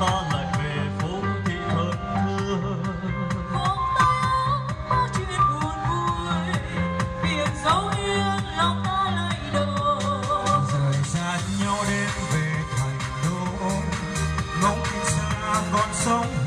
ta lại về phố thị hơn thưa Cuộc ta bao chuyện buồn vui Biển sâu yên lòng ta lại đổ Rời xa nhau đến về thành đô Ngóng xa con sông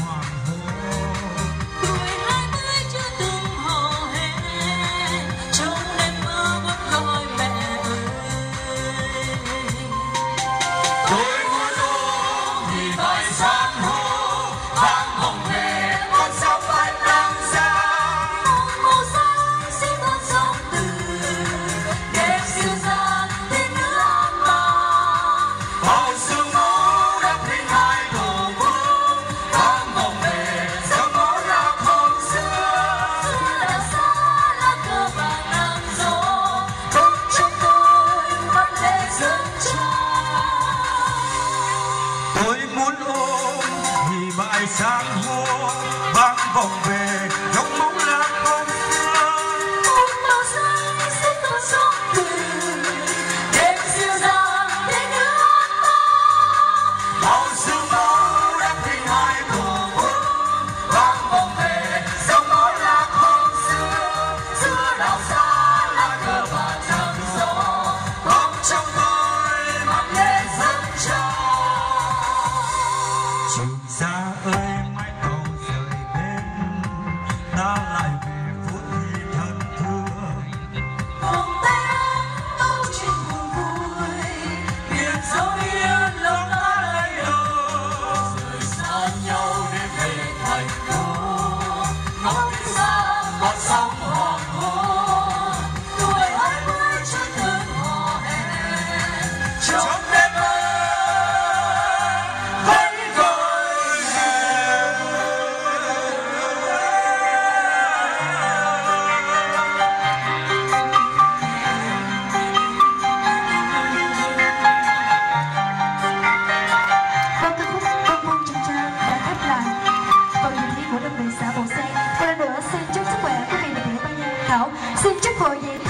muốn ôm vì mãi sáng mua vang vọng về Xin chúc hội gì